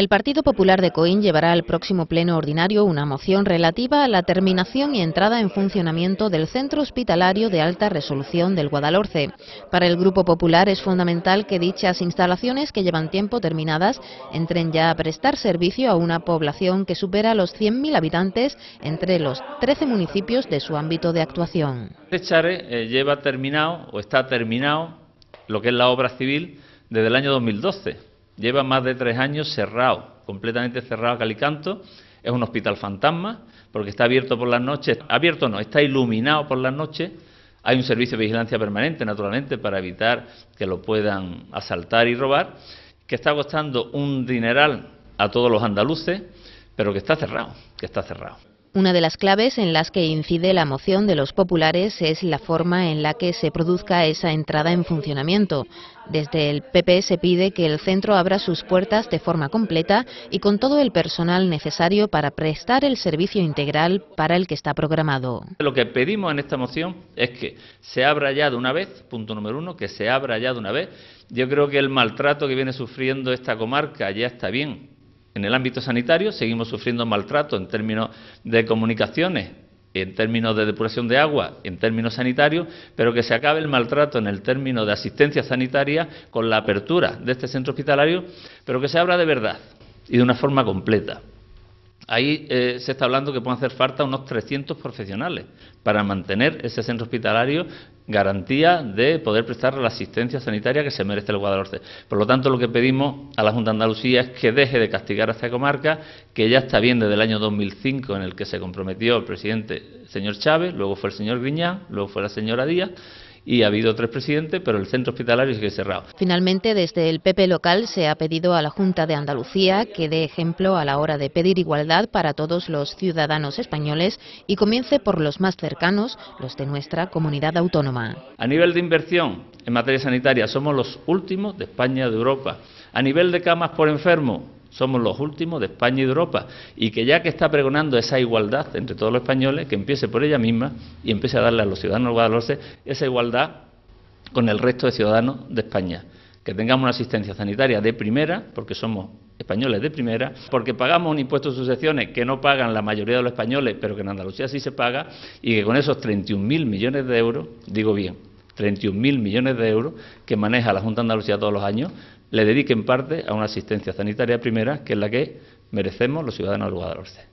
El Partido Popular de Coín llevará al próximo pleno ordinario una moción relativa a la terminación y entrada en funcionamiento del Centro Hospitalario de Alta Resolución del Guadalhorce. Para el Grupo Popular es fundamental que dichas instalaciones que llevan tiempo terminadas entren ya a prestar servicio a una población que supera los 100.000 habitantes entre los 13 municipios de su ámbito de actuación. Chare eh, lleva terminado o está terminado lo que es la obra civil desde el año 2012 Lleva más de tres años cerrado, completamente cerrado Calicanto. Es un hospital fantasma porque está abierto por las noches. Abierto no, está iluminado por las noches. Hay un servicio de vigilancia permanente, naturalmente, para evitar que lo puedan asaltar y robar, que está costando un dineral a todos los andaluces, pero que está cerrado, que está cerrado. Una de las claves en las que incide la moción de los populares es la forma en la que se produzca esa entrada en funcionamiento. Desde el PP se pide que el centro abra sus puertas de forma completa y con todo el personal necesario para prestar el servicio integral para el que está programado. Lo que pedimos en esta moción es que se abra ya de una vez, punto número uno, que se abra ya de una vez. Yo creo que el maltrato que viene sufriendo esta comarca ya está bien en el ámbito sanitario seguimos sufriendo maltrato en términos de comunicaciones, en términos de depuración de agua, en términos sanitarios, pero que se acabe el maltrato en el término de asistencia sanitaria con la apertura de este centro hospitalario, pero que se abra de verdad y de una forma completa. Ahí eh, se está hablando que pueden hacer falta unos 300 profesionales para mantener ese centro hospitalario garantía de poder prestar la asistencia sanitaria que se merece el Guadalhorce. Por lo tanto, lo que pedimos a la Junta de Andalucía es que deje de castigar a esta comarca, que ya está bien desde el año 2005 en el que se comprometió el presidente señor Chávez, luego fue el señor Griñán, luego fue la señora Díaz y ha habido tres presidentes, pero el centro hospitalario sigue cerrado. Finalmente, desde el PP local se ha pedido a la Junta de Andalucía que dé ejemplo a la hora de pedir igualdad para todos los ciudadanos españoles y comience por los más cercanos, los de nuestra comunidad autónoma. A nivel de inversión en materia sanitaria somos los últimos de España y de Europa. A nivel de camas por enfermo somos los últimos de España y de Europa, y que ya que está pregonando esa igualdad entre todos los españoles, que empiece por ella misma y empiece a darle a los ciudadanos guadalhorce esa igualdad con el resto de ciudadanos de España. Que tengamos una asistencia sanitaria de primera, porque somos españoles de primera, porque pagamos un impuesto de sucesiones que no pagan la mayoría de los españoles, pero que en Andalucía sí se paga, y que con esos 31.000 millones de euros, digo bien, 31.000 millones de euros que maneja la Junta de Andalucía todos los años, le dediquen parte a una asistencia sanitaria primera, que es la que merecemos los ciudadanos de Guadalhorce.